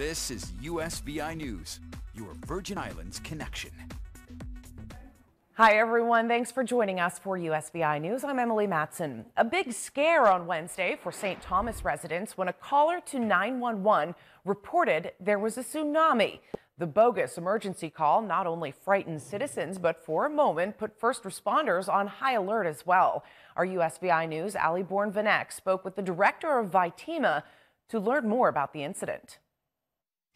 This is USVI News, your Virgin Islands connection. Hi, everyone. Thanks for joining us for USVI News. I'm Emily Matson. A big scare on Wednesday for St. Thomas residents when a caller to 911 reported there was a tsunami. The bogus emergency call not only frightened citizens, but for a moment put first responders on high alert as well. Our USVI News' Ali Bourne Vanek spoke with the director of VITEMA to learn more about the incident.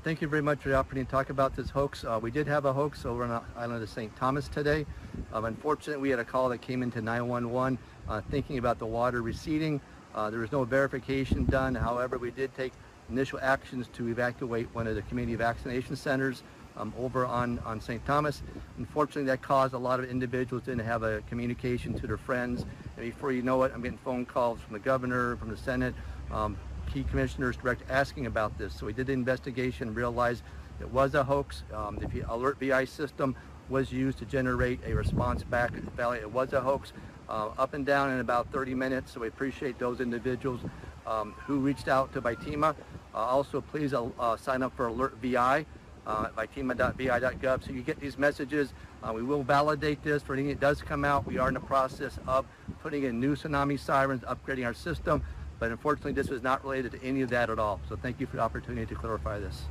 Thank you very much for the opportunity to talk about this hoax. Uh, we did have a hoax over on the island of St. Thomas today. Um, unfortunately, we had a call that came into 911 uh, thinking about the water receding. Uh, there was no verification done. However, we did take initial actions to evacuate one of the community vaccination centers um, over on, on St. Thomas. Unfortunately, that caused a lot of individuals didn't have a communication to their friends. And before you know it, I'm getting phone calls from the governor, from the Senate, um, key commissioners direct asking about this. So we did the investigation, realized it was a hoax. Um, the alert VI system was used to generate a response back at the valley. It was a hoax, uh, up and down in about 30 minutes. So we appreciate those individuals um, who reached out to VITEMA. Uh, also, please uh, uh sign up for Alert VI uh, vitema.vi.gov so you get these messages. Uh, we will validate this for anything that does come out. We are in the process of putting in new tsunami sirens, upgrading our system. But unfortunately, this was not related to any of that at all. So thank you for the opportunity to clarify this.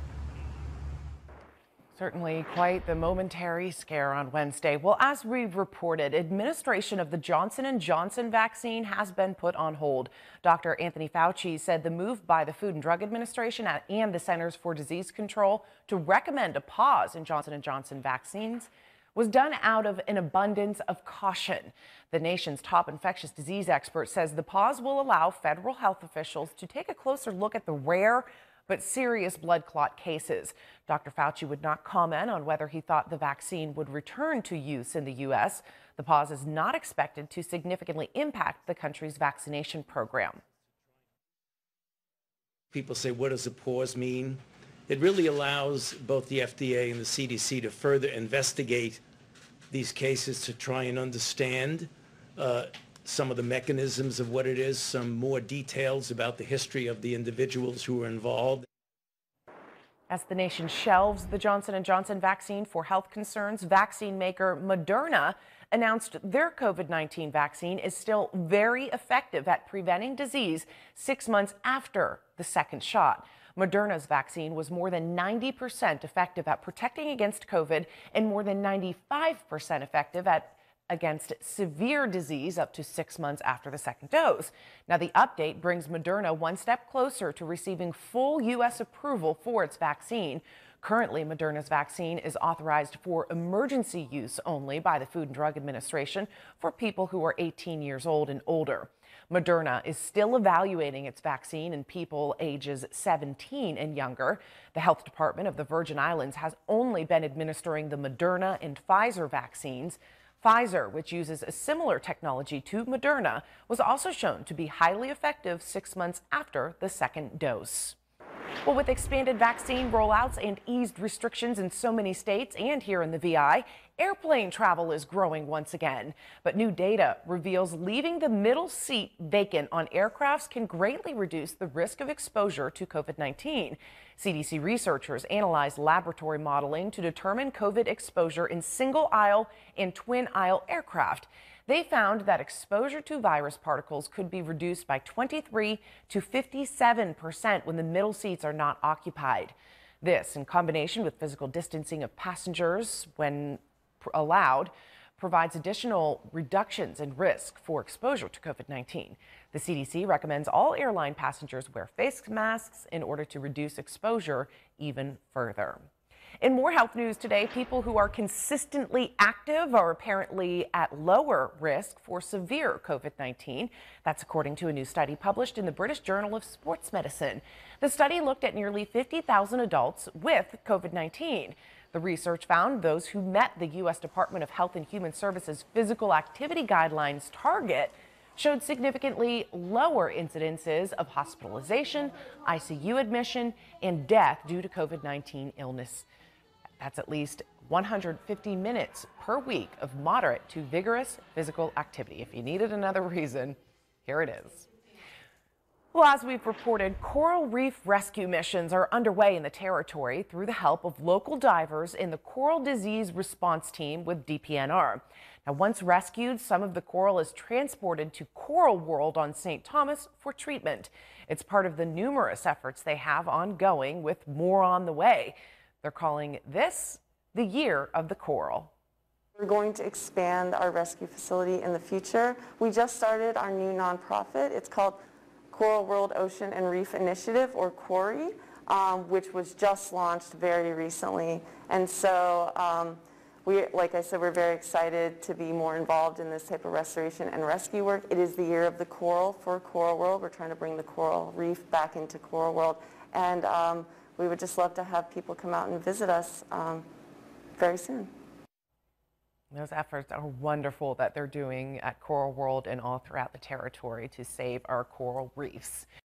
Certainly quite the momentary scare on Wednesday. Well, as we've reported, administration of the Johnson & Johnson vaccine has been put on hold. Dr. Anthony Fauci said the move by the Food and Drug Administration and the Centers for Disease Control to recommend a pause in Johnson & Johnson vaccines was done out of an abundance of caution. The nation's top infectious disease expert says the pause will allow federal health officials to take a closer look at the rare but serious blood clot cases. Dr. Fauci would not comment on whether he thought the vaccine would return to use in the U.S. The pause is not expected to significantly impact the country's vaccination program. People say, what does the pause mean? It really allows both the FDA and the CDC to further investigate these cases to try and understand uh, some of the mechanisms of what it is, some more details about the history of the individuals who were involved. As the nation shelves the Johnson & Johnson vaccine for health concerns, vaccine maker Moderna announced their COVID-19 vaccine is still very effective at preventing disease six months after the second shot. Moderna's vaccine was more than 90% effective at protecting against COVID and more than 95% effective at against severe disease up to six months after the second dose. Now, the update brings Moderna one step closer to receiving full U.S. approval for its vaccine. Currently, Moderna's vaccine is authorized for emergency use only by the Food and Drug Administration for people who are 18 years old and older. Moderna is still evaluating its vaccine in people ages 17 and younger. The health department of the Virgin Islands has only been administering the Moderna and Pfizer vaccines. Pfizer, which uses a similar technology to Moderna, was also shown to be highly effective six months after the second dose. Well, with expanded vaccine rollouts and eased restrictions in so many states and here in the VI, airplane travel is growing once again. But new data reveals leaving the middle seat vacant on aircrafts can greatly reduce the risk of exposure to COVID 19. CDC researchers analyzed laboratory modeling to determine COVID exposure in single aisle and twin aisle aircraft. They found that exposure to virus particles could be reduced by 23 to 57 percent when the middle seats are not occupied. This, in combination with physical distancing of passengers when allowed, provides additional reductions in risk for exposure to COVID 19. The CDC recommends all airline passengers wear face masks in order to reduce exposure even further. In more health news today, people who are consistently active are apparently at lower risk for severe COVID 19. That's according to a new study published in the British Journal of Sports Medicine. The study looked at nearly 50,000 adults with COVID 19. The research found those who met the U.S. Department of Health and Human Services physical activity guidelines target showed significantly lower incidences of hospitalization, ICU admission, and death due to COVID 19 illness. That's at least 150 minutes per week of moderate to vigorous physical activity. If you needed another reason, here it is. Well, as we've reported, coral reef rescue missions are underway in the territory through the help of local divers in the Coral Disease Response Team with DPNR. Now, once rescued, some of the coral is transported to Coral World on St. Thomas for treatment. It's part of the numerous efforts they have ongoing, with more on the way. They're calling this the Year of the Coral. We're going to expand our rescue facility in the future. We just started our new nonprofit. It's called Coral World Ocean and Reef Initiative, or CORI, um, which was just launched very recently. And so, um, we, like I said, we're very excited to be more involved in this type of restoration and rescue work. It is the year of the coral for Coral World. We're trying to bring the coral reef back into Coral World. And um, we would just love to have people come out and visit us um, very soon. Those efforts are wonderful that they're doing at Coral World and all throughout the territory to save our coral reefs.